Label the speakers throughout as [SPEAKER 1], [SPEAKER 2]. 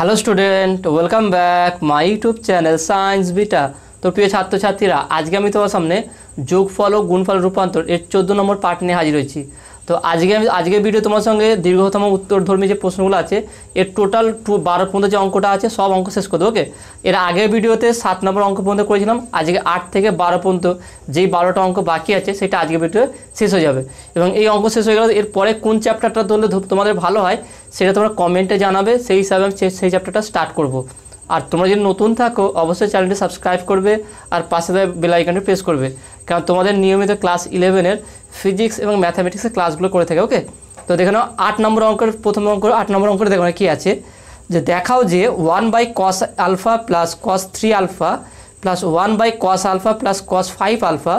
[SPEAKER 1] Hello student welcome back my YouTube channel science beta তো প্রিয় ছাত্রছাত্রীরা, আজকে আমি তোমার সামনে যোগফল ও গুণফল রূপান্তর এর চোদ্দ নম্বর পার্ট নিয়ে হাজির হয়েছি। তো আজকে আমি আজকের ভিডিও তোমার সঙ্গে দীর্ঘতম উত্তরধর্মী যে প্রশ্নগুলো আছে, এর টোটাল টু বারো পর্যন্ত যে অঙ্কটা আছে, সব অঙ্ক শেষ করব ওকে এর আগের ভিডিওতে সাত নম্বর অঙ্ক পর্যন্ত করেছিলাম, আজকে আট থেকে বারো পর্যন্ত যেই বারোটা অঙ্ক বাকি আছে, সেটা আজকের ভিডিও শেষ হয়ে যাবে। এবং এই অঙ্ক শেষ হয়ে গেলে এরপরে কোন চ্যাপ্টারটা ধরলে তোমাদের ভালো হয়, সেটা তোমরা কমেন্টে জানাবে, সেই হিসাবে আমি সেই চ্যাপ্টারটা স্টার্ট করব। আর তোমরা যদি নতুন থাকো, অবশ্যই চ্যানেলটি সাবস্ক্রাইব করবে আর পাশে বেল আইকনটি প্রেস করবে। কারণ তোমাদের নিয়মিত ক্লাস ইলেভেনের ফিজিক্স এবং ম্যাথামেটিক্সের ক্লাসগুলো করে থাকে ওকে তো দেখে নাও, আট নম্বর অঙ্কের, প্রথম অঙ্ক আট নম্বর অঙ্কটা দেখো না কী আছে। যে দেখাও যে one by cos alpha plus cos three alpha plus one by cos alpha plus cos five alpha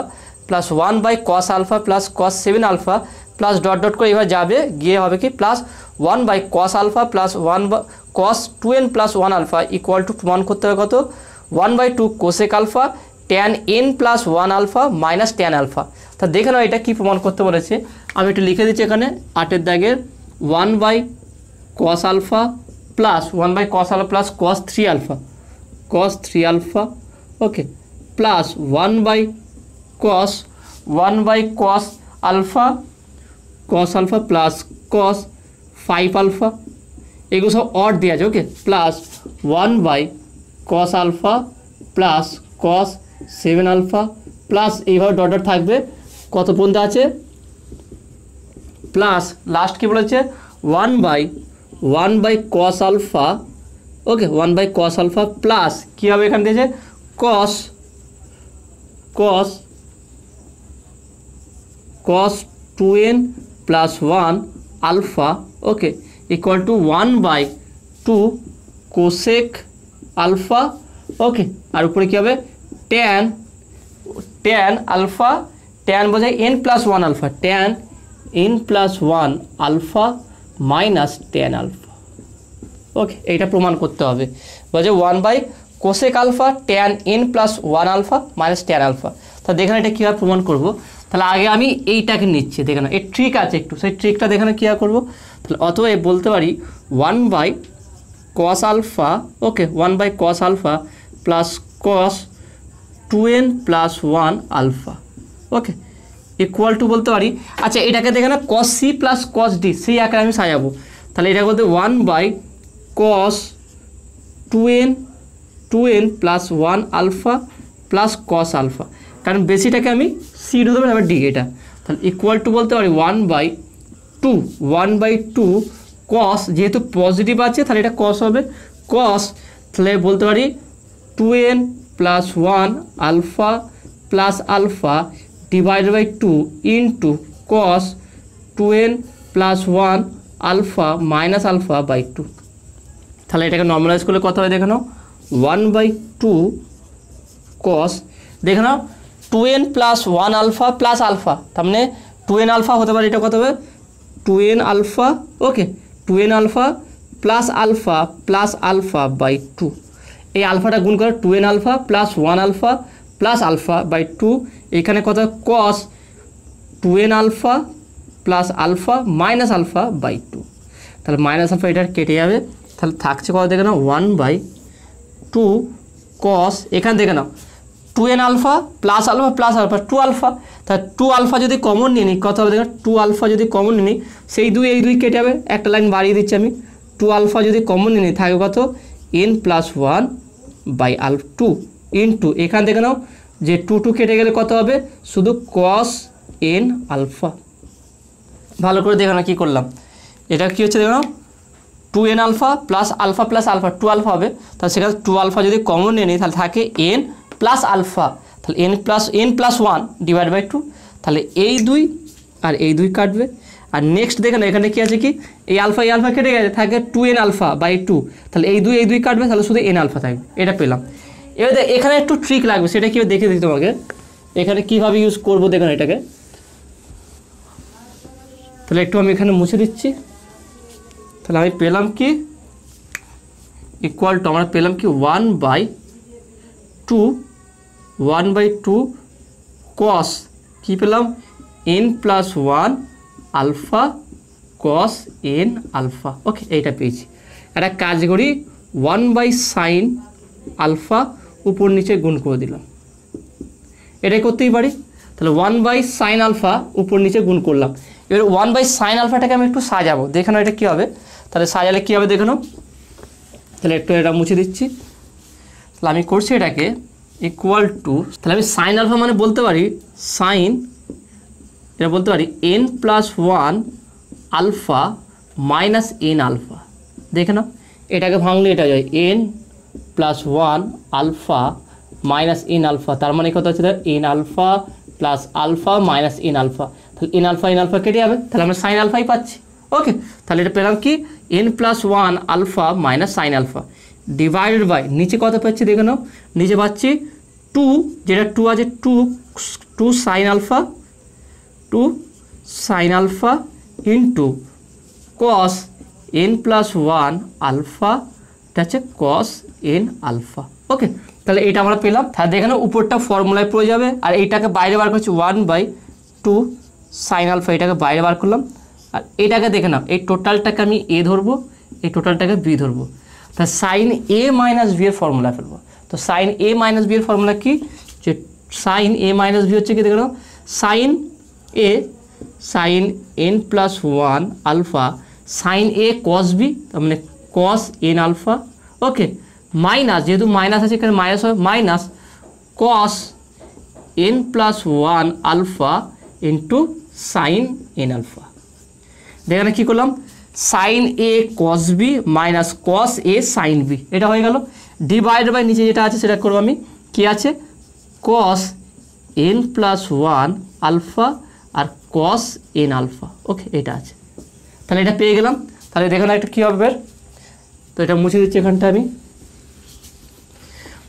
[SPEAKER 1] plus one by cos alpha plus cos seven alpha plus dot dot করে এবার যাবে, গিয়ে হবে কি plus one by cos alpha plus one by cos two n plus one alpha equal to প্রমাণ করতে হবে কত? One by two cosec alpha tan n plus one alpha minus tan alpha তা দেখে নাও এটা কী প্রমাণ করতে বলেছে। আমি একটু লিখে দিচ্ছি এখানে আটের দাগের one by cos alpha plus one by cos alpha plus cos three alpha cos three alpha okay plus one by cos one by cos alpha cos alpha plus cos five alpha এগুলো সব odd দেওয়া আছে okay plus one by cos alpha plus cos seven alpha plus এইভাবে dot থাকবে। কত পর্যন্ত আছে? Plus last কি বলেছে? One by one by cos alpha okay one by cos alpha plus কী হবে এখান দিয়েছে cos cos cos two n plus one alpha okay equal to one by two cosec alpha okay আর উপরে কী হবে? Tan tan alpha tan বোঝায় n plus one alpha tan n plus one alpha minus tan alpha okay এইটা প্রমাণ করতে হবে। বলছে one by cosec alpha tan n plus one alpha minus tan alpha তা দেখেন এটা কীভাবে প্রমাণ করব? তাহলে আগে আমি এইটাকে নিচ্ছি, দেখে না এর ট্রিক আছে একটু। সেই ট্রিকটা দেখে কীভাবে করব। তাহলে অতএব বলতে পারি one by cos alpha okay one by cos alpha plus cos two n plus one alpha okay equal to বলতে পারি। আচ্ছা এটাকে দেখে না cos C plus cos D সেই আকারে আমি সাজাবো। তাহলে এটা বলতে one by cos two n two n plus one alpha plus cos alpha কারণ বেশিটাকে আমি সি ধরতে পারি আবার ডি এটা। তাহলে ইকুয়াল টু বলতে পারি one by two one by two cos যেহেতু পজিটিভ আছে, তাহলে এটা কস হবে। কস তাহলে বলতে পারি two n plus one alpha plus alpha divide by two into cos two n plus one alpha minus alpha by two তাহলে এটাকে নর্মালাইজ করলে কত হয় দেখে নাও? ওয়ান বাই টু কস দেখে নাও two n plus one alpha plus alpha, তার মানে টু এন আলফা হতে পারে, এটা কত হবে? Two n alpha, okay two n alpha plus alpha plus alpha by two. এই আলফাটা গুণ করে two n alpha plus one alpha plus alpha by two, এখানে কত cos two n alpha plus alpha minus alpha by two. তাহলে minus alpha এটা কেটে যাবে। তাহলে থাকছে কত? দেখে নাও, ওয়ান বাই টু কস, এখান থেকে নাও। Two n alpha plus alpha plus alpha two alpha তাহলে টু আলফা যদি কমন নিয়ে নিই কত হবে দেখো টু আলফা যদি কমন নিয়ে নিই, সেই দুই, এই দুই কেটে যাবে, একটা লাইন বাড়িয়ে দিচ্ছি আমি। টু আলফা যদি কমন নিয়ে নিই থাকবে কত? এন প্লাস ওয়ান বাই আল টু ইন টু এখান থেকে নাও, যে টু টু কেটে গেলে কত হবে? শুধু কস এন আলফা ভালো করে দেখো না কী করলাম। এটা কী হচ্ছে দেখো two n alpha plus alpha plus alpha two alpha হবে। তাহলে সেখানে টু আলফা যদি কমন নিয়ে নিই, তাহলে থাকে এন প্লাস আলফা তাহলে n plus n plus one divide by two তাহলে এই দুই আর এই দুই কাটবে। আর নেক্সট দেখেন এখানে কি আছে কি? এই আলফা এই আলফা কেটে গেছে, থাকে two n alpha by two তাহলে এই দুই এই দুই কাটবে, তাহলে শুধু এন আলফা থাকবে, এটা পেলাম। এবার এখানে একটু ট্রিক লাগবে, সেটা কীভাবে দেখে দিই তোমাকে? এখানে কীভাবে ইউজ করব দেখেন এটাকে? তাহলে একটু আমি এখানে মুছে দিচ্ছি। তাহলে আমি পেলাম কি? ইকুয়াল টু আমরা পেলাম কি one by two one by two cos কী পেলাম? N plus one alpha cos n alpha okay এইটা পেয়েছি। একটা কাজ করি ওয়ান বাই সাইন আলফা উপর নিচে গুণ করে দিলাম। এটাই করতেই পারি? তাহলে ওয়ান বাই সাইন আলফা উপর নিচে গুণ করলাম। এবার ওয়ান বাই সাইন আলফাটাকে আমি একটু সাজাবো। দেখে এটা কী হবে। তাহলে সাজালে কী হবে দেখে তাহলে একটু এটা মুছে দিচ্ছি। তাহলে আমি করছি এটাকে ইকুয়াল টু তাহলে আমি সাইন আলফা মানে বলতে পারি সাইন এটা বলতে পারি n plus one alpha minus n alpha দেখে নাও, এটাকে ভাঙলে এটা যায় n plus one alpha minus n alpha তার মানে কত হচ্ছে? N alpha plus alpha minus n alpha তাহলে এন আলফা এন আলফা কেটে যাবে। তাহলে আমরা সাইন আলফাই পাচ্ছি। ওকে তাহলে এটা পেলাম কি? N plus one alpha minus sine alpha divided by নিচে কত পাচ্ছি দেখে নাও, নিচে পাচ্ছি টু যেটা টু আছে two two sine alpha two sine alpha into cos n plus one alpha এটা হচ্ছে কস এন আলফা ওকে তাহলে এটা আমরা পেলাম। তাহলে দেখে নাও, উপরটা ফর্মুলায় পড়ে যাবে। আর এইটাকে বাইরে বার করছি one by two sine alpha এটাকে বাইরে বার করলাম। আর এটাকে দেখে নাও, এই টোটালটাকে আমি এ ধরবো, এই টোটালটাকে বি ধরবো। তা sine A minus B formula ফেলব। তো sine A minus B formula কি? যে সাইন এ মাইনাস বি হচ্ছে কি দেখে sine A sine n plus one alpha sine A cos B তার মানে cos n alpha okay minus যেহেতু মাইনাস আছে, এখানে মাইনাস হবে minus cos n plus one alpha into sine n alpha দেখেন কী করলাম? Sine A cos B minus cos A sine B এটা হয়ে গেল। ডিভাইড বাই নিচে যেটা আছে, সেটা করব আমি। কী আছে? Cos n plus one alpha আর কস এন আলফা ওকে এটা আছে। তাহলে এটা পেয়ে গেলাম। তাহলে দেখুন একটা কী হবে তো এটা মুছে দিচ্ছি এখানটা আমি।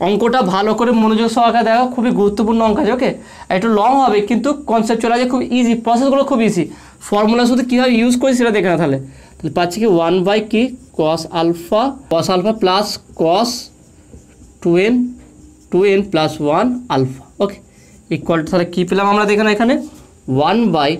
[SPEAKER 1] অঙ্কটা ভালো করে মনোযোগ সহকারে দেখা, খুবই গুরুত্বপূর্ণ অঙ্ক আছে ওকে একটু লং হবে, কিন্তু কনসেপ্ট চলে আছে খুব ইজি প্রসেসগুলো খুব ইজি ফর্মুলা শুধু কীভাবে ইউজ করি সেটা দেখে না তাহলে। পাচ্ছি কি ওয়ান বাই কি cos alpha cos alpha plus cos two n two n plus one alpha okay equal তাহলে কী পেলাম আমরা দেখে না এখানে? One by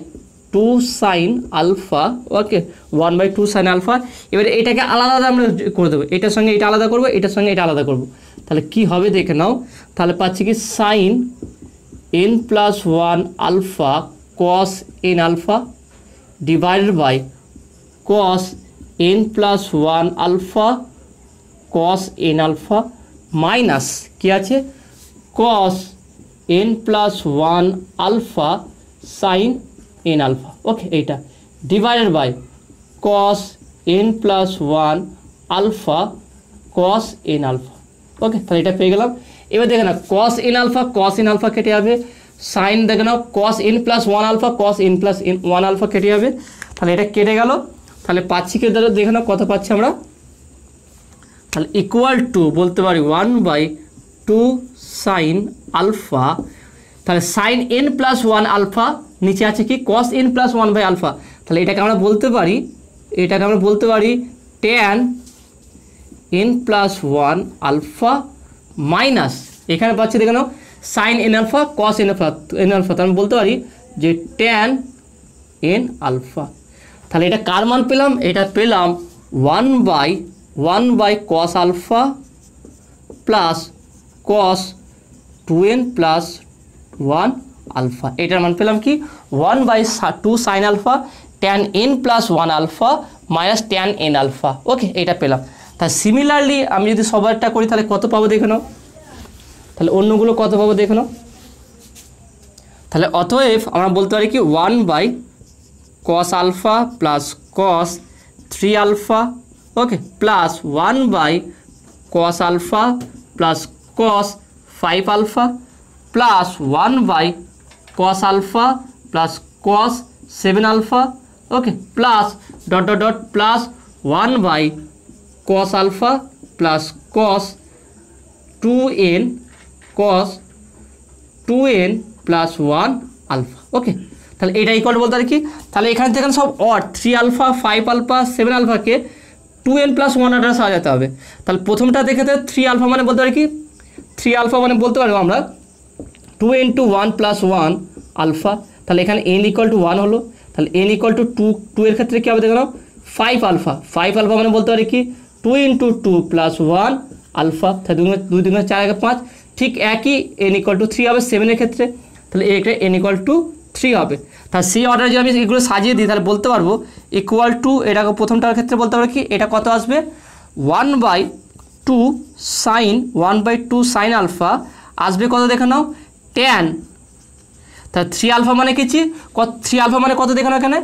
[SPEAKER 1] two sine alpha okay one by two sine alpha এবারে এটাকে আলাদা আলাদা আমরা করে দেবো। এটার সঙ্গে এটা আলাদা করব, এটার সঙ্গে এটা আলাদা করব। তাহলে কি হবে দেখে নাও। তাহলে পাচ্ছি কি sine n plus one alpha cos n alpha divided by cos n plus one alpha cos n alpha minus কী আছে? Cos n plus one alpha sine n alpha okay এইটা। Divided by cos n plus one alpha cos n alpha okay তাহলে এটা পেয়ে গেলাম। এবার দেখে না cos n alpha cos n alpha কেটে যাবে। সাইন দেখে নাও cos n plus one alpha cos n plus n one alpha কেটে যাবে। তাহলে এটা কেটে গেল। তাহলে পাচ্ছি কে? ধরো দেখে নাও কত পাচ্ছি আমরা। তাহলে ইকুয়াল টু বলতে পারি one by two sine alpha তাহলে sine n plus one alpha নিচে আছে কি? Cos n plus one by alpha তাহলে এটাকে আমরা বলতে পারি, এটাকে আমরা বলতে পারি tan n plus one alpha minus এখানে পাচ্ছি দেখে নাও sine n alpha cos n alpha n alpha তাহলে আমি বলতে পারি যে ট্যান এন আলফা তাহলে এটা কার মান পেলাম? এটা পেলাম one by one by cos alpha plus cos two n plus one alpha এটার মান পেলাম কি? One by two sine alpha tan n plus one alpha minus tan n alpha okay এটা পেলাম। তা সিমিলারলি আমি যদি সবারটা করি, তাহলে কত পাবো দেখে নাও। তাহলে অন্যগুলো কত পাবো দেখে নাও। তাহলে অতএব আমরা বলতে পারি কি? One by cos alpha plus cos three alpha okay plus one by cos alpha plus cos five alpha plus one by cos alpha plus cos seven alpha okay plus dot dot dot plus one by cos alpha plus cos two n cos two n plus one alpha okay তাহলে এটা equal বলতে আর কি? তাহলে এখান থেকে সব odd three alpha five alpha seven আলফাকে two n plus one আল্ট্রা সাজাতে হবে। তাহলে প্রথমটা দেখে তো থ্রি আলফা মানে বলতে পারি কি? থ্রি আলফা মানে বলতে পারব আমরা two into one plus one alpha তাহলে এখানে এন ইকুয়াল টু ওয়ান হলো। তাহলে n equal to two two two ক্ষেত্রে কী হবে দেখো ফাইভ আলফা ফাইভ আলফা মানে বলতে পারি কি? Two into two plus one alpha তাহলে দুই দুই দুগুণে চার একে পাঁচ। ঠিক একই এন ইকুয়াল টু থ্রি হবে সেভেনের ক্ষেত্রে। তাহলে এটা এন ইকুয়াল টু থ্রি হবে। তাহলে সেই অর্ডারে যদি আমি এগুলো সাজিয়ে দিই, তাহলে বলতে পারব ইকুয়াল টু এটাকে প্রথমটার ক্ষেত্রে বলতে পারব কি, এটা কত আসবে? One by two sine one by two sine alpha আসবে কত দেখে নাও? টেন তাহলে থ্রি আলফা মানে কি কত থ্রি আলফা মানে কত দেখে নাও এখানে?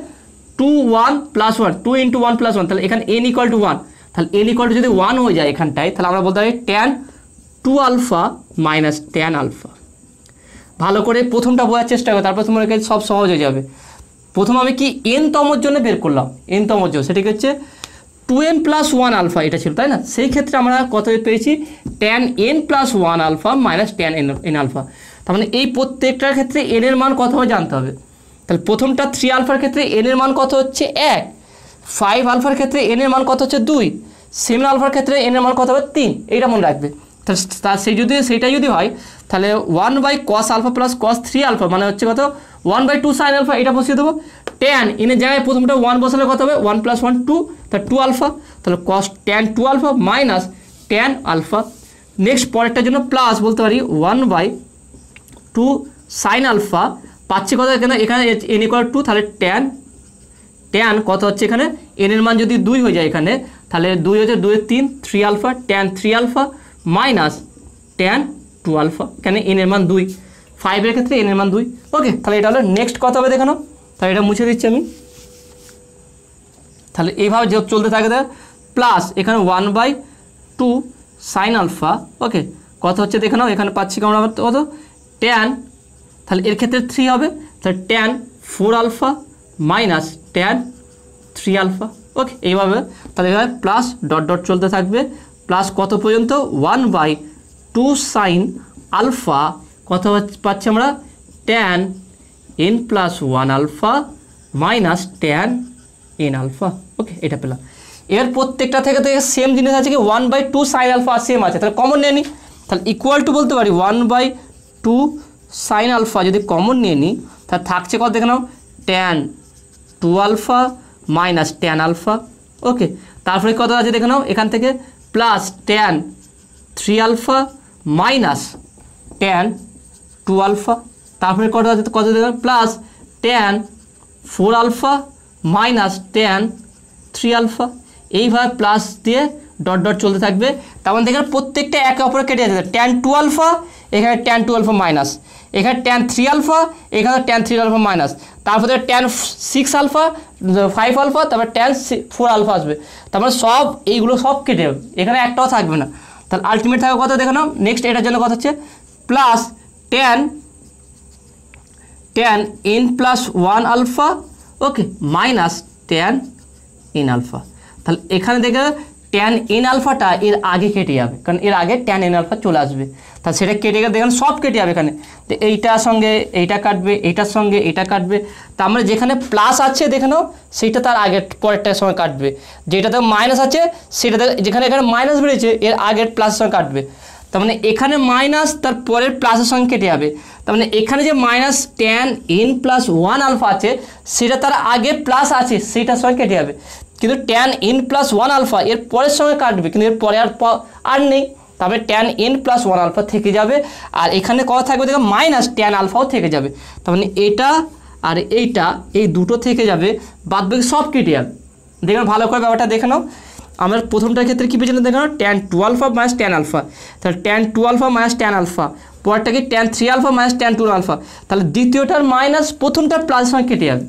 [SPEAKER 1] Two one plus one two into one plus one তাহলে এখানে এন ইকুয়াল টু ওয়ান তাহলে এন ইকুয়াল টু যদি ওয়ান হয়ে যায় এখানটায়, তাহলে আমরা বলতে পারি tan two alpha minus tan alpha ভালো করে প্রথমটা বোঝার চেষ্টা করো, তারপর তোমার কাছে সব সহজ হয়ে যাবে। প্রথম আমি কি এন তমর জন্য বের করলাম? এন তমর জন্য, সেটা হচ্ছে? Two n plus one alpha এটা ছিল, তাই না? সেই ক্ষেত্রে আমরা কত পেয়েছি? Tan n plus one alpha minus tan n n alpha তার মানে এই প্রত্যেকটার ক্ষেত্রে এন এর মান কত হবে জানতে হবে। তাহলে প্রথমটা থ্রি আলফার ক্ষেত্রে এন এর মান কত হচ্ছে? এক। ফাইভ আলফার ক্ষেত্রে এন এর মান কত হচ্ছে? দুই। সেভেন আলফার ক্ষেত্রে এন এর মান কত হবে? তিন। এইটা মনে রাখবে। তাহলে তা সেই যদি সেইটা যদি হয়, তাহলে one by cos alpha plus cos three alpha মানে হচ্ছে কত? One by two sine alpha এটা বসিয়ে দেবো। টেন এনের জায়গায় প্রথমটা ওয়ান বসালে কত হবে? ওয়ান প্লাস ওয়ান টু তাহলে টু আলফা তাহলে cos tan two alpha minus tan alpha next পরেরটার জন্য প্লাস বলতে পারি one by two sine alpha পাচ্ছি কত এখানে? এখানে এন ইকুয়াল টু তাহলে টেন ট্যান কত হচ্ছে এখানে? এন এর মান যদি দুই হয়ে যায় এখানে, তাহলে দুই হচ্ছে দুইয়ের তিন three alpha tan three alpha minus tan two alpha কেন এন এর মান দুই। ফাইভের ক্ষেত্রে এন এর মান দুই। ওকে তাহলে এটা হলো নেক্সট কত হবে দেখানো। তাহলে এটা মুছে দিচ্ছি আমি। তাহলে এইভাবে যে চলতে থাকে প্লাস এখানে one by two sine alpha okay কত হচ্ছে দেখে নাও এখানে পাচ্ছি কেমন আবার কত? ট্যান তাহলে এর ক্ষেত্রে থ্রি হবে। তাহলে tan four alpha minus tan three alpha okay এইভাবে। তাহলে এভাবে প্লাস ডট ডট চলতে থাকবে। প্লাস কত পর্যন্ত? One by two sine alpha, কত পাচ্ছি আমরা? Tan n plus one alpha minus tan n alpha. Okay, এটা পেলাম। এর প্রত্যেকটা থেকে থেকে সেম জিনিস আছে কি? One by two sine alpha same আছে। তাহলে কমন নিয়ে নিই তাহলে ইকুয়াল টু বলতে পারি one by two sine alpha যদি কমন নিয়ে নিই তাহলে থাকছে কত? দেখে নাও। Tan two alpha minus tan alpha. Okay, তারপরে কত আছে? দেখে নাও। এখান থেকে plus tan three alpha minus tan two alpha তারপরে কত আছে, কত দেখবেন plus tan four alpha minus tan three alpha এইভাবে প্লাস দিয়ে ডট ডট চলতে থাকবে। তার মানে দেখেন প্রত্যেকটা একে অপরে কেটে যাচ্ছে। ট্যান টু এখানে ট্যান টু মাইনাস এখানে ট্যান থ্রি আলফা এখানে ট্যান থ্রি আলফা মাইনাস তারপরে tan six alpha five alpha তারপর ট্যান ফোর আলফা আসবে। তারপরে সব এইগুলো সব কেটে যাবে। এখানে একটাও থাকবে না। তাহলে আলটিমেট থাকবে কত দেখে নাও। নেক্সট এটার জন্য কথা হচ্ছে plus tan tan n plus one alpha okay minus tan n alpha তাহলে এখানে দেখে ট্যান এন আলফাটা এর আগে কেটে যাবে। কারণ এর আগে ট্যান এন আলফা চলে আসবে। তাহলে সেটা কেটে গেলে দেখেন সব কেটে যাবে এখানে। তো এইটার সঙ্গে এইটা কাটবে, এইটার সঙ্গে এটা কাটবে। তার মানে যেখানে প্লাস আছে দেখে নাও, সেইটা তার আগের পরেরটার সঙ্গে কাটবে। যেটাতে মাইনাস আছে, সেটাতে যেখানে এখানে মাইনাস বেরিয়েছে এর আগের প্লাসের সঙ্গে কাটবে। তার মানে এখানে মাইনাস তার পরের প্লাসের সঙ্গে কেটে যাবে। তার মানে এখানে যে minus tan n plus one alpha আছে, সেটা তার আগে প্লাস আছে সেটার সঙ্গে কেটে যাবে। কিন্তু tan n plus one alpha এর পরের সঙ্গে কাটবে, কিন্তু এর পরে আর আর নেই। তবে tan n plus one alpha থেকে যাবে, আর এখানে কথা থাকবে দেখো মাইনাস ট্যান আলফাও থেকে যাবে। তার মানে এটা আর এইটা, এই দুটো থেকে যাবে, বাদ বাকি সব কেটে যাবে। দেখুন ভালো করে ব্যাপারটা দেখে নাও। আমরা প্রথমটার ক্ষেত্রে কী পেয়েছিলাম দেখে নাও tan two alpha minus tan alpha তাহলে tan two alpha minus tan alpha পরটা কি tan three alpha minus tan two alpha তাহলে দ্বিতীয়টার মাইনাস প্রথমটার প্লাস সঙ্গে কেটে যাবে।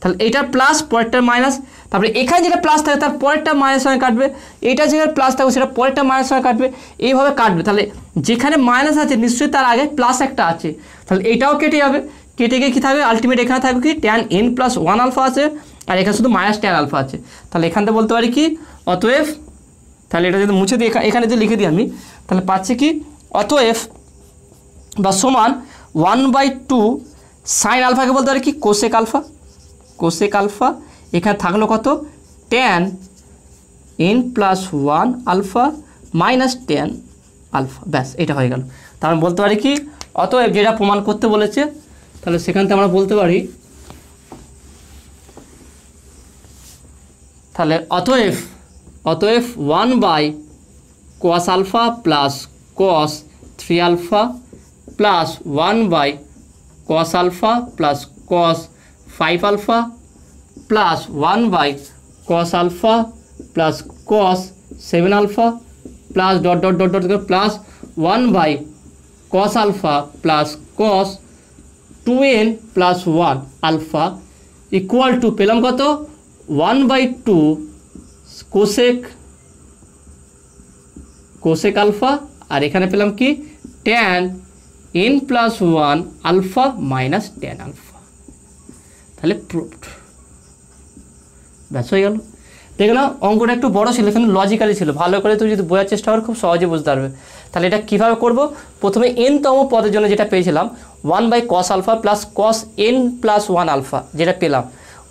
[SPEAKER 1] তাহলে এটার প্লাস পরেরটার মাইনাস তারপরে এখানে যেটা প্লাস থাকে তার পরেরটা মাইনাস সঙ্গে কাটবে, এটা যেখানে প্লাস থাকবে সেটা পরেরটা মাইনাস সঙ্গে কাটবে, এইভাবে কাটবে। তাহলে যেখানে মাইনাস আছে নিশ্চয়ই তার আগে প্লাস একটা আছে। তাহলে এইটাও কেটে যাবে। কেটে গিয়ে কী থাকবে? আলটিমেট এখানে থাকবে কি? Tan n plus one alpha আছে। আর এখানে শুধু মাইনাস ট্যান আলফা আছে। তাহলে এখান থেকে বলতে পারি কি? অতএব, তাহলে এটা যদি মুছে দিই এখানে যদি লিখে দিই আমি, তাহলে পাচ্ছি কি? অতএব, বা সমান ওয়ান বাই টু সাইন আলফাকে বলতে পারি কি? কোসেক আলফা কোসেক আলফা এখানে থাকল কত? Tan n plus one alpha minus tan alpha ব্যাস, এটা হয়ে গেল। তার মানে বলতে পারি কি? অতএব যেটা প্রমাণ করতে বলেছে, তাহলে সেখান থেকে আমরা বলতে পারি, তাহলে অতএব অতএব one by cos alpha plus cos three alpha plus one by cos alpha plus cos five alpha plus one by cos alpha plus cos seven alpha plus dot dot dot dot plus one by cos alpha plus cos two n plus one alpha equal to পেলাম কত one by two cosec cosec alpha আর এখানে পেলাম কি tan n plus one alpha minus tan alpha তাহলে proved ব্যাস হয়ে গেল। দেখে না অঙ্কটা একটু বড় ছিল কিন্তু লজিক্যালি ছিল। ভালো করে তুমি যদি বোঝার চেষ্টা করো, খুব সহজে বুঝতে পারবে। তাহলে এটা কীভাবে করব? প্রথমে এনতম পদের জন্য যেটা পেয়েছিলাম one by cos alpha plus cos n plus one alpha যেটা পেলাম।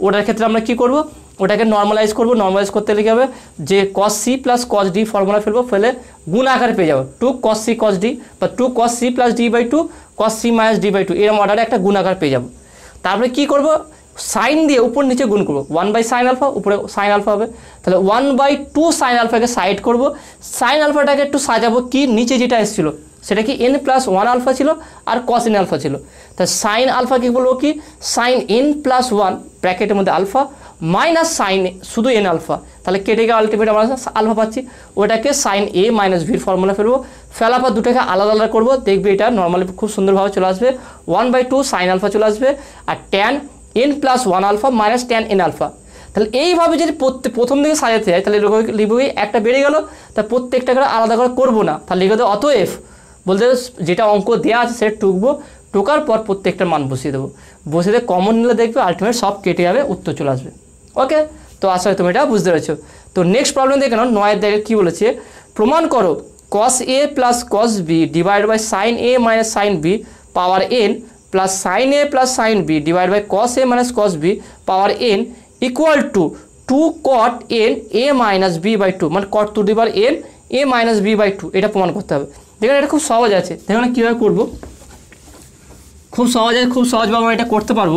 [SPEAKER 1] ওটার ক্ষেত্রে আমরা কি করব? ওটাকে নর্মালাইজ করব। নর্মালাইজ করতে গেলে হবে? যে cos c plus cos d formula ফেলব, ফেলে গুণ আকারে পেয়ে যাব। Two cos c cos d বা two cos c plus d by two cos c minus d by two এরকম অর্ডারে একটা গুণ আকার পেয়ে যাব। তারপরে কি করব? সাইন দিয়ে উপর নিচে গুণ করব। ওয়ান বাই সাইন আলফা উপরে সাইন আলফা হবে। তাহলে ওয়ান বাই টু সাইন আলফাকে সাইড করব। সাইন আলফাটাকে একটু সাজাবো কি? নিচে যেটা এসেছিল, সেটা কি এন প্লাস ওয়ান আলফা ছিল আর কস এন আলফা ছিল। তা সাইন আলফা কি বলব কি? সাইন এন প্লাস ওয়ান ব্র্যাকেটের মধ্যে আলফা মাইনাস সাইন শুধু এন আলফা তাহলে কেটে গিয়ে আলটিমেট আমরা আলফা পাচ্ছি। ওটাকে সাইন এ মাইনাস ভির ফর্মুলা ফেলব। ফেলাপা দুটোকে আলাদা আলাদা করব। দেখবে এটা নর্মালি খুব সুন্দরভাবে চলে আসবে। One by two sine alpha চলে আসবে। আর tan n plus one alpha minus tan n alpha তাহলে এইভাবে যদি প্রথম দিকে সাজাতে যায় তাহলে লিখব একটা বেড়ে গেল, তা প্রত্যেকটা করে আলাদা করে করব না। তাহলে লিখে দেবো অতএফ বলতে যেটা অঙ্ক দেওয়া আছে সেটা টুকবো, টোকার পর প্রত্যেকটা মান বসিয়ে দেবো। বসিয়ে দিয়ে কমন নিলে দেখবে আলটিমেট সব কেটে যাবে, উত্তর চলে আসবে। ওকে তো আশা করি তুমি এটা বুঝতে পেরেছ। তো নেক্সট প্রবলেম দেখে নাও, নয়ের দেখে কী বলেছে, প্রমাণ করো cos a plus cos b divide by sine a minus sine b power n plus sine a plus sine b divide by cos a minus cos b power n equal to two cot n a minus b by two মানে cot two ডিভার n a minus b by two এটা প্রমাণ করতে হবে। দেখুন, এটা খুব সহজ আছে। দেখুন কীভাবে করব। খুব সহজ আছে খুব সহজভাবে আমরা এটা করতে পারব।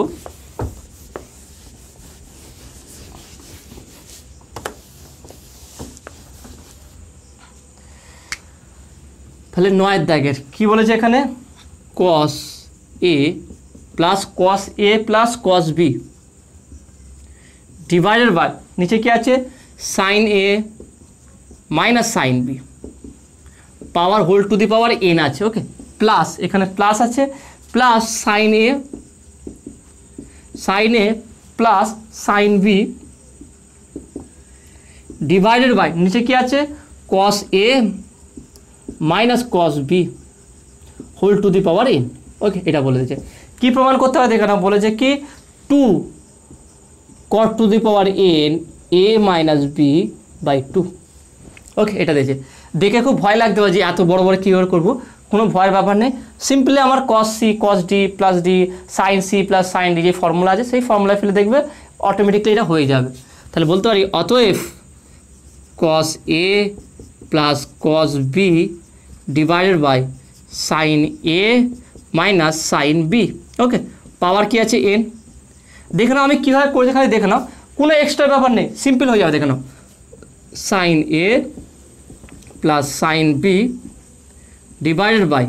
[SPEAKER 1] তাহলে নয়ের দাগের। কি বলেছে এখানে? Cos a plus cos a plus cos b divided by নিচে কি আছে? Sine a minus sine b power whole to the power n আছে ওকে প্লাস এখানে প্লাস আছে plus sine a sine a plus sine b divided by নিচে কি আছে? Cos a minus cos b whole to the power n okay এটা বলে দিয়েছে। কী প্রমাণ করতে হবে দেখে না বলেছে কি two cot to the power n a minus b by two okay এটা দিয়েছে। দেখে খুব ভয় লাগতে পারে যে এত বড় বড় কীভাবে করব। কোনো ভয়ের ব্যাপার নেই। সিম্পলি আমার cos c cos d plus d sine c plus sine d যে ফর্মুলা আছে, সেই ফর্মুলায় ফেলে দেখবে অটোমেটিকলি এটা হয়ে যাবে। তাহলে বলতে পারি, অতএব cos a plus cos b divided by sine a minus sine b. Okay, power কি আছে? এন। দেখে নাও আমি কীভাবে করে দেখাই, দেখে নাও। কোনো এক্সট্রা ব্যাপার নেই সিম্পল হয়ে যাবে, দেখে নাও। Sine a plus sine b divided by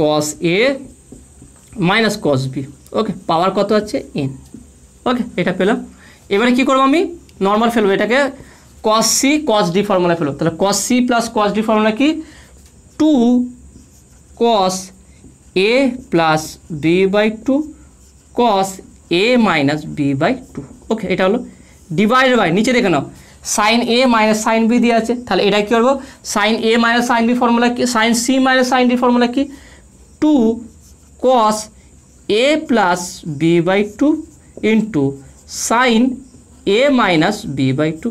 [SPEAKER 1] cos a minus cos b. Okay, power কত আছে? এন। ওকে, এটা পেলাম। এবারে কি করব আমি? নর্মাল ফেলব এটাকে cos c cos d formula ফেলব তাহলে cos c plus cos d formula কি? Two cos a plus b by two cos a minus b by two okay এটা হলো ডিভাইড বাই নিচে দেখে নাও। Sine a minus sine b দিয়ে আছে, তাহলে এটা কী করব? Sine a minus sine b formula কি? Sine c minus sine d formula কি? Two cos a plus b by two into sine a minus b by two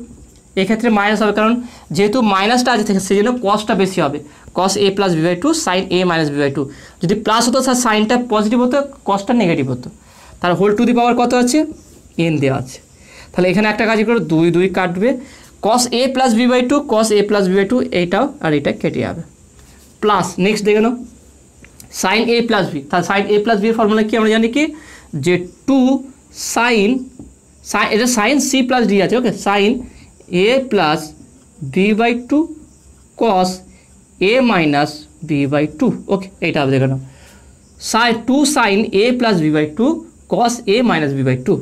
[SPEAKER 1] এক্ষেত্রে minus হবে কারণ যেহেতু মাইনাসটা আছে সেই জন্য কসটা বেশি হবে। Cos a plus b by two sine a minus b by two যদি প্লাস হতো স্যার সাইনটা পজিটিভ হতো কসটা নেগেটিভ হতো। তার হোল টু দি পাওয়ার কত আছে? এন দেওয়া আছে। তাহলে এখানে একটা কাজ করে, দুই দুই কাটবে। Cos a plus b by two cos a plus b by two এইটাও আর এটা কেটে যাবে। প্লাস নেক্সট দেখে নাও। সাইন এ প্লাস বি তাহলে সাইন এ প্লাস বির ফর্মুলা কি আমরা জানি কি? যে টু সাইন সাইন এটা সাইন সি প্লাস ডি আছে okay sine a plus b by two cos a minus b by two okay এইটা হবে দেখে নাও সাই two sine a plus b by two cos a minus b by two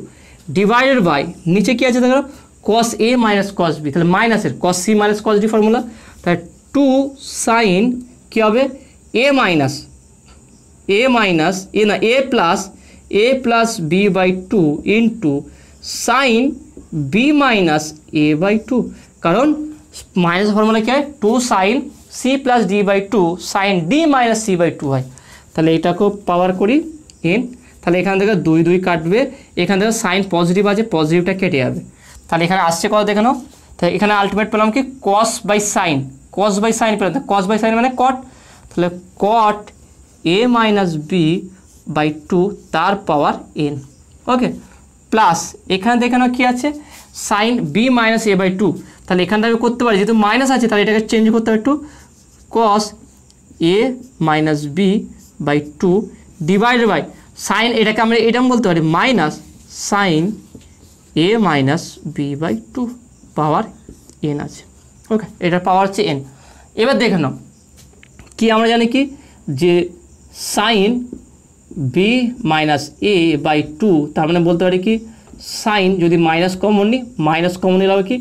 [SPEAKER 1] divided by নিচে কী আছে দেখো কস এ minus cos b তাহলে মাইনাসের cos c minus cos d formula তাহলে টু সাইন কী হবে a minus a minus a না a plus a plus b by two into sine b minus a by two কারণ মাইনাস ফর্মুলা কী হয়? Two sine c plus d by two sine d minus c by two হয়। তাহলে এটাকেও পাওয়ার করি N তাহলে এখান থেকে দুই দুই কাটবে। এখান থেকে সাইন পজিটিভ আছে পজিটিভটা কেটে যাবে। তাহলে এখানে আসছে কত দেখে নাও। তাহলে এখানে আলটিমেট পেলাম কি? Cos by sine cos by sine পেলাম। কস বাই সাইন মানে কট তাহলে cot a minus b by two তার পাওয়ার এন ওকে প্লাস এখানে দেখানো কি আছে? Sine b minus a by two তাহলে এখানটা আমি করতে পারি, যেহেতু মাইনাস আছে, তাহলে এটাকে চেঞ্জ করতে হবে একটু cos a minus b by two divided by sine এটাকে আমরা এরকম বলতে পারি minus sine a minus b by two power n আছে। ওকে এটার পাওয়ার হচ্ছে এন এবার দেখে নাও, কি আমরা জানি কি? যে sine b minus a by two তার মানে বলতে পারি কি সাইন যদি মাইনাস কমন নিই মাইনাস কমন নিলে হবে কি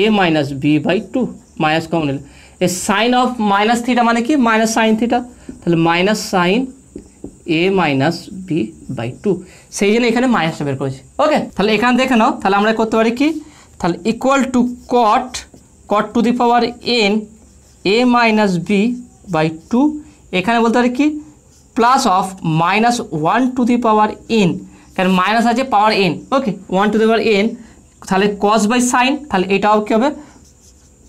[SPEAKER 1] a minus b by two minus common নিলে। এ সাইন অফ মাইনাস থিটা মানে কি মাইনাস সাইন থিটা তাহলে minus sine a minus b by two সেই জন্য এখানে মাইনাসটা বের করেছি। ওকে তাহলে এখানে দেখে নাও, তাহলে আমরা করতে পারি কি, তাহলে equal to cot cot to the power n a minus b by two এখানে বলতে পারি কি plus of minus one to the power n কারণ মাইনাস আছে power n okay one to the power n তাহলে কস বাই সাইন তাহলে এটাও কী হবে?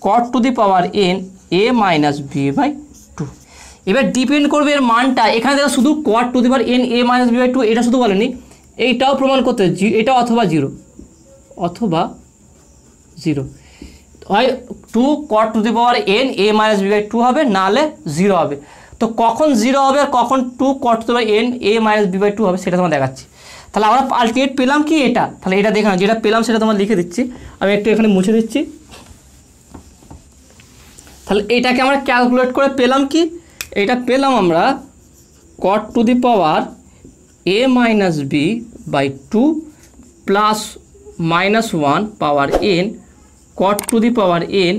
[SPEAKER 1] Cot to the power n a minus b by two এবার ডিপেন্ড করবে এর মানটা। এখানে দেখো শুধু cot to the power n a minus b by two এটা শুধু বলেনি। এইটাও প্রমাণ করতে এটা অথবা জিরো অথবা জিরো হয় two cot to the power n a minus b by two হবে, নাহলে জিরো হবে। তো কখন জিরো হবে আর কখন two cot to power n a minus b by two হবে সেটা তোমার দেখাচ্ছি। তাহলে আমরা আলটিমেট পেলাম কি এটা? তাহলে এটা দেখে যেটা পেলাম সেটা তোমার লিখে দিচ্ছি। আমি একটু এখানে মুছে দিচ্ছি। তাহলে এটাকে আমরা ক্যালকুলেট করে পেলাম কি? এটা পেলাম আমরা cot to the power a minus b by two plus minus one power n cot to the power n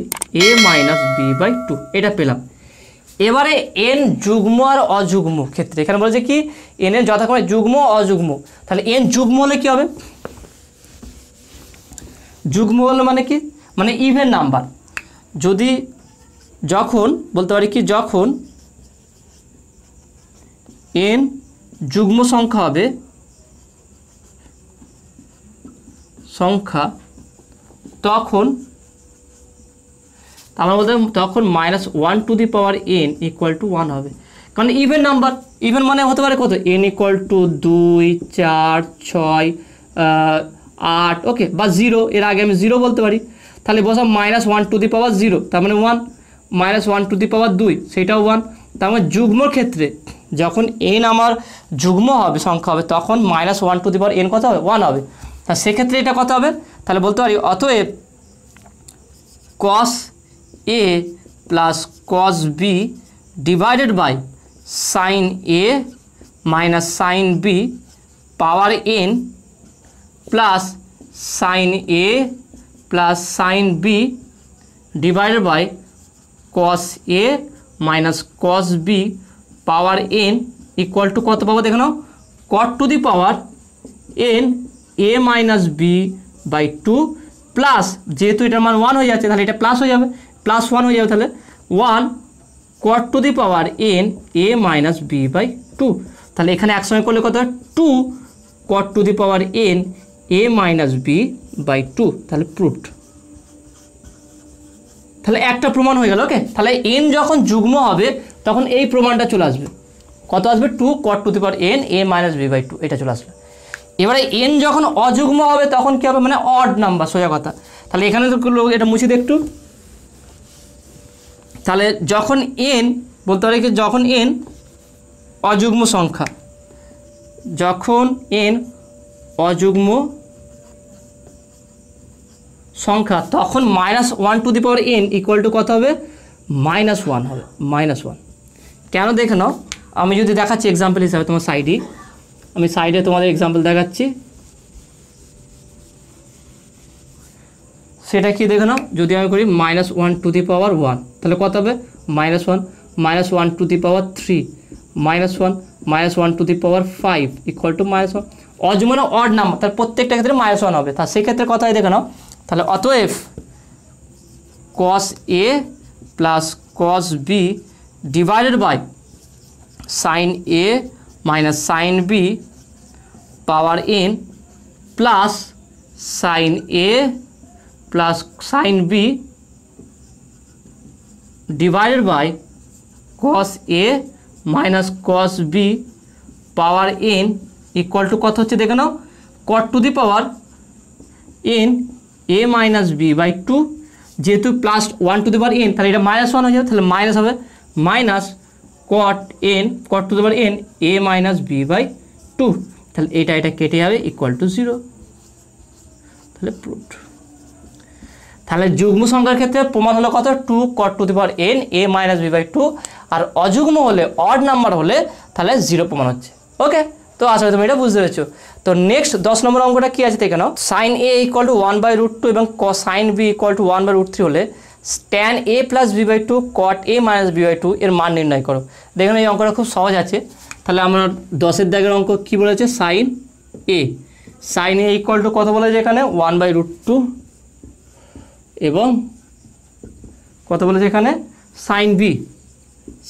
[SPEAKER 1] a minus b by two এটা পেলাম। এবারে এন যুগ্ম আর অযুগ্ম ক্ষেত্রে। এখানে বলেছে কি? এন এর যথাক্রমে যুগ্ম অযুগ্ম। তাহলে এন যুগ্ম হলে কি হবে? যুগ্ম হলে মানে কি? মানে ইভেন নাম্বার যদি যখন, বলতে পারি কি, যখন এন যুগ্ম সংখ্যা হবে, সংখ্যা তখন আমরা বলতে তখন minus one to the power n equal to one হবে। কারণ ইভেন নাম্বার ইভেন মানে হতে পারে কত? এন ইকুয়াল টু দুই, চার, ছয় আট ওকে বা জিরো এর আগে আমি জিরো বলতে পারি। তাহলে বসাম minus one to the power zero তার মানে one minus one to the power দুই, সেটাও ওয়ান তার মানে যুগ্মর ক্ষেত্রে যখন এন আমার যুগ্ম হবে, সংখ্যা হবে, তখন minus one to the power n কত হবে? ওয়ান হবে। তা সেক্ষেত্রে এটা কত হবে? তাহলে বলতে পারি, অতএব cos A plus cos B divided by sin A minus sin B power n plus sin A plus sin B divided by cos A minus cos B power n equal to কত পাবো দেখে নাও cot to the power n a minus b by two plus যেহেতু এটার মান one হয়ে যাচ্ছে তাহলে এটা প্লাস হয়ে যাবে প্লাস ওয়ান হয়ে যাবে তাহলে one cot to the power n a minus b by two. তাহলে এখানে একসঙ্গে করলে কত two cot to the power n a minus b by two, তাহলে প্রুফড তাহলে একটা প্রমাণ হয়ে গেল, ওকে? তাহলে এন যখন যুগ্ম হবে, তখন এই প্রমাণটা চলে আসবে। কত আসবে? Two cot to the power n a minus b by two, এটা চলে আসবে। এবারে এন যখন অযুগ্ম হবে, তখন কী হবে? মানে অড নাম্বার সোজা কথা। তাহলে এখানে তো এটা মুছে দিই একটু। তাহলে যখন এন বলতে পারি কি যখন এন অযুগ্ম সংখ্যা, যখন এন অযুগ্ম সংখ্যা, তখন minus one to the power n equal to কত হবে? মাইনাস ওয়ান হবে মাইনাস ওয়ান কেন দেখে নাও, আমি যদি দেখাচ্ছি এক্সাম্পল হিসাবে তোমার সাইডে আমি সাইডে তোমাদের এক্সাম্পল দেখাচ্ছি। সেটা কি দেখে নাও, যদি আমি করি minus one to the power one তাহলে কত হবে? Minus one minus one to the power three minus one minus one to the power five equal to minus one অজমানো odd number তার প্রত্যেকটা ক্ষেত্রে মাইনাস ওয়ান হবে। তা সেক্ষেত্রে কত হয় দেখে নাও। তাহলে অতএব cos a plus cos b divided by sine a minus sine b power n plus sine a plus sine b divided by cos a minus cos b power n equal to কত হচ্ছে দেখে নাও? Cot to the power n a minus b by two যেহেতু plus one to the power n তাহলে এটা minus one হয়ে যাবে, তাহলে মাইনাস হবে minus cot n cot to the power N A minus B by two তাহলে এটা এটা কেটে যাবে ইকুয়াল টু জিরো তাহলে প্রুফড তাহলে যুগ্ম সংখ্যার ক্ষেত্রে প্রমাণ হলো কত? Two cot to the power n A minus B by two আর অযুগ্ম হলে অড নাম্বার হলে তাহলে জিরো প্রমাণ হচ্ছে। ওকে তো আসলে তুমি এটা বুঝতে পেরেছ। তো নেক্সট দশ নম্বর অঙ্কটা কী আছে দেখে নাও sine A equal to one by root two এবং ক sine B equal to one by root three হলে tan A plus B by two cot A minus B by two এর মান নির্ণয় করো। দেখুন এই অঙ্কটা খুব সহজ আছে। তাহলে আমরা দশের দাগের অঙ্ক কী বলেছে? Sine A sine A equal to কত বলেছে এখানে? ওয়ান বাই রুট টু এবং কত বলেছে এখানে? Sine B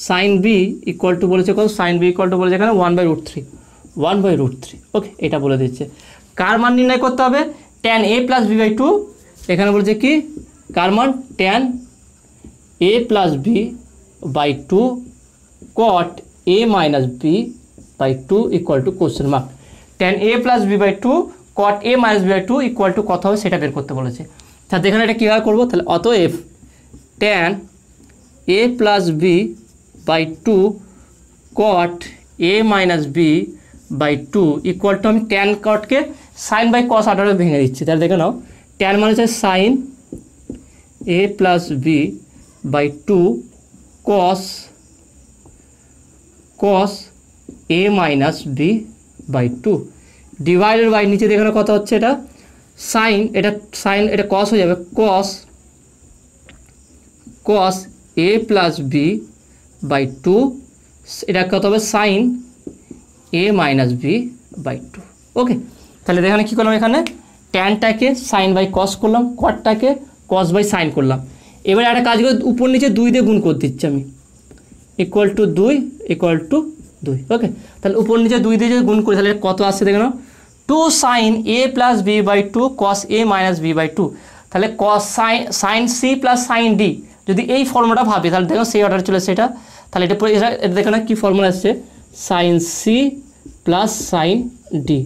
[SPEAKER 1] sine B equal to বলেছে কত? সাইন বি ইকুয়াল টু বলেছে এখানে one by root three one by root three okay এটা বলে দিচ্ছে। কার মান নির্ণয় করতে হবে? Tan A plus B by two এখানে বলছে কি? কার মান? Tan A plus B by two cot A minus B by two equal to question mark tan A plus B by two cot A minus B by two equal to কত হবে? সেটা বের করতে বলেছে। তাহলে এখানে এটা কীভাবে করব? তাহলে অতএব tan A plus B by two cot A minus B by two equal to আমি ট্যান কটকে সাইন বাই কস আটারে ভেঙে দিচ্ছি। তাহলে দেখে নাও ট্যান মানে হচ্ছে sine A plus B by two cos cos A minus B by two divided by নিচে দেখানো কত হচ্ছে এটা? সাইন, এটা সাইন, এটা কস হয়ে যাবে। Cos cos A plus B by two এটা কত হবে? Sine A minus B by two okay তাহলে এখানে কী করলাম এখানে? ট্যানটাকে সাইন বাই কস করলাম কটটাকে কস বাই সাইন করলাম। এবার একটা কাজ করে, উপর নিচে দুই দিয়ে গুণ করে দিচ্ছি আমি। ইকুয়াল টু দুই ইকুয়াল টু দুই। ওকে তাহলে উপর নিচে দুই দিয়ে যদি গুণ করি, তাহলে কত আসছে দেখে নাও? Two sine A plus B by two cos A minus B by two তাহলে cos sine sine C plus sine D যদি এই ফর্মুলাটা ভাবি, তাহলে দেখো সেই অর্ডার চলে সেটা তাহলে এটা পরে এটা দেখো না কী ফর্মুলা আসছে sine C plus sine D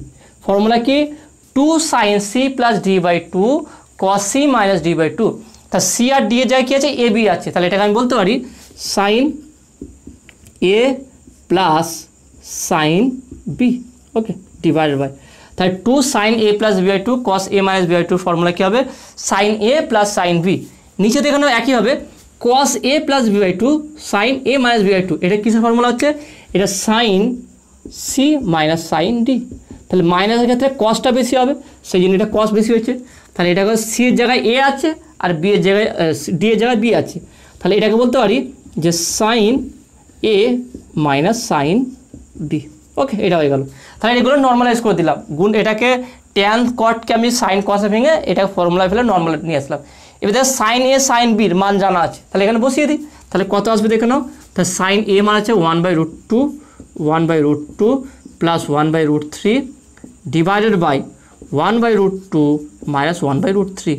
[SPEAKER 1] formula কি? Two sine C plus D by two cos C minus D by two তা সি আর ডি এর জায়গায় কী আছে? এ বি আছে। তাহলে এটাকে আমি বলতে পারি sine A plus sine B okay divided by তাহলে two sine A plus B by two cos A minus B by two formula কী হবে? Sine A plus sine B নিচে দেখানো একই হবে। Cos A plus B by two sine A minus B by two এটা কিসের formula হচ্ছে? এটা sine C minus sine D তাহলে মাইনাসের ক্ষেত্রে কসটা বেশি হবে, সেই জন্য এটা কস বেশি হয়েছে। তাহলে এটা সি এর জায়গায় এ আছে আর বি এর জায়গায় ডি এর জায়গায় বি আছে। তাহলে এটাকে বলতে পারি যে sine A minus sine B okay এটা হয়ে গেল। তাহলে এগুলো নর্মালাইজ করে দিলাম। গুণ এটাকে ট্যান কটকে আমি সাইন কসে ভেঙে এটা ফর্মুলা ফেলে নর্মাল নিয়ে আসলাম। এবার দেখ সাইন এ সাইন বির মান জানা আছে। তাহলে এখানে বসিয়ে দিই। তাহলে কত আসবে দেখে নাও। তাহলে সাইন এ মান আছে one by root two one by root two plus one by root three divided by one by root two minus one by root three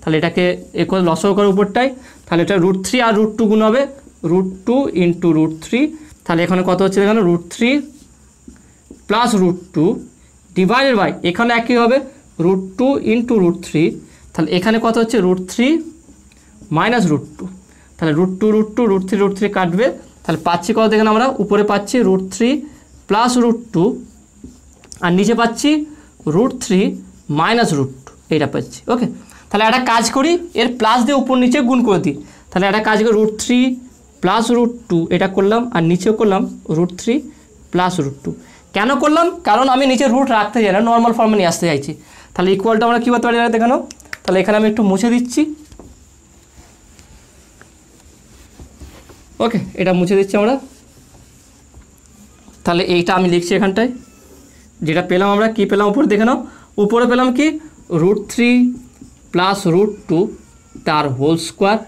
[SPEAKER 1] তাহলে এটাকে এ করে লসও করে উপরটায়। তাহলে এটা রুট থ্রি আর রুট টু গুণ হবে। Root two into root three তাহলে এখানে কত হচ্ছে এখানে root three plus root two divided by এখানে একই হবে root two into root three তাহলে এখানে কত হচ্ছে? Root three minus root two তাহলে root two root two root three root three কাটবে, তাহলে পাচ্ছি কত? দেখেন আমরা উপরে পাচ্ছি root three plus root two আর নিচে পাচ্ছি root three minus root two এইটা পাচ্ছি ওকে তাহলে একটা কাজ করি, এর প্লাস দিয়ে উপর নিচে গুণ করে দিই, তাহলে একটা কাজ করি root three plus root two এটা করলাম, আর নিচেও করলাম root three plus root two কেন করলাম? কারণ আমি নিচে রুট রাখতে চাই না নর্মাল ফর্মে নিয়ে আসতে চাইছি। তাহলে ইকুয়ালটা আমরা কী করতে পারি দেখানো? তাহলে এখানে আমি একটু মুছে দিচ্ছি। ওকে এটা মুছে দিচ্ছি আমরা। তাহলে এইটা আমি লিখছি এখানটায়। যেটা পেলাম আমরা, কি পেলাম উপরে দেখে নাও। উপরে পেলাম কি? Root three plus root two তার হোল স্কোয়ার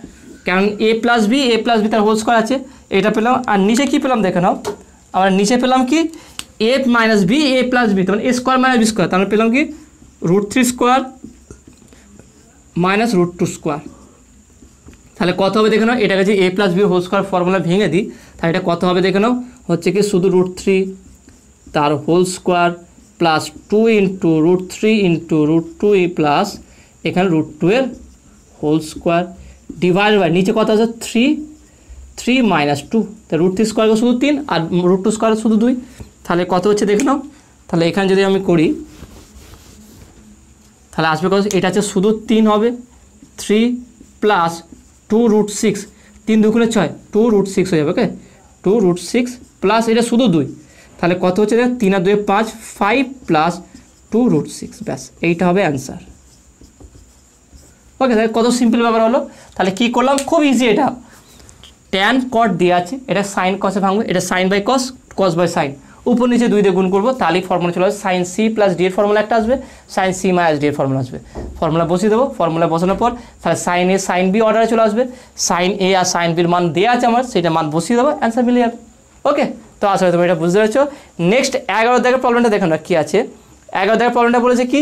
[SPEAKER 1] কারণ A plus B A plus B তার হোল স্কোয়ার আছে। এটা পেলাম, আর নিচে কি পেলাম দেখে নাও। আমরা নিচে পেলাম কি? A minus B A plus B তখন A square minus B square তাহলে পেলাম কি? Root three square minus root two square তাহলে কত হবে দেখে নাও, এটাকে যে A plus B whole square formula ভেঙে দিই, তাহলে এটা কত হবে দেখে নাও, হচ্ছে কি শুধু রুট থ্রি তার whole square plus two into root three into root two ই প্লাস এখানে রুট টু এর হোল স্কোয়ার ডিভাইড বাই নিচে কত আছে? থ্রি থ্রি মাইনাস টু তা রুট থ্রি স্কোয়ার শুধু তিন, আর রুট টু স্কোয়ার শুধু দুই। তাহলে কত হচ্ছে দেখে নাও। তাহলে এখানে যদি আমি করি, তাহলে আসবে কত? এটা হচ্ছে শুধু তিন হবে। Three plus two root six তিন দুগুণে ছয় টু রুট সিক্স হয়ে যাবে okay two root six plus এটা শুধু দুই। তাহলে কত হচ্ছে দেখ? তিন আর দুই পাঁচ five plus two root six ব্যাস, এইটা হবে অ্যান্সার ওকে তাহলে কত সিম্পল ব্যাপার হলো? তাহলে কী করলাম? খুব ইজি এটা। ট্যান কট দেওয়া আছে, এটা সাইন কসে ভাঙবে, এটা sine by cos cos by sine উপর নিচে দুই দিয়ে গুণ করব, তাহলেই ফর্মুলা চলে আসবে সাইন সি প্লাস ডি এর ফর্মুলা একটা আসবে সাইন সি মাইনাস ডি এর ফর্মুলা আসবে। ফর্মুলা বসিয়ে দেবো ফর্মুলা বসানোর পর তাহলে সাইন এ সাইন বি অর্ডারে চলে আসবে। সাইন এ আর সাইন বির মান দেওয়া আছে আমার, সেটা মান বসিয়ে দেবো অ্যান্সার মিলে যাবে। ওকে তো আসলে তুমি এটা বুঝতে পেরেছ। নেক্সট এগারো দেখার প্রবলেমটা দেখো না কী আছে? এগারো দেখার প্রবলেমটা বলেছে কি?